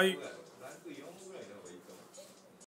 はい